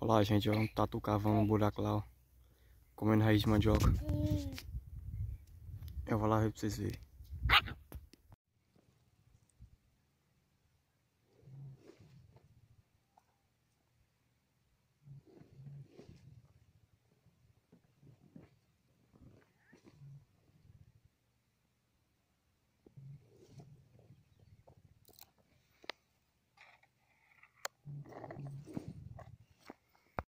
Olha lá, gente, ó, um tatu cavando um buraco lá, ó. Comendo raiz de mandioca. Hum. Eu vou lá ver pra vocês verem.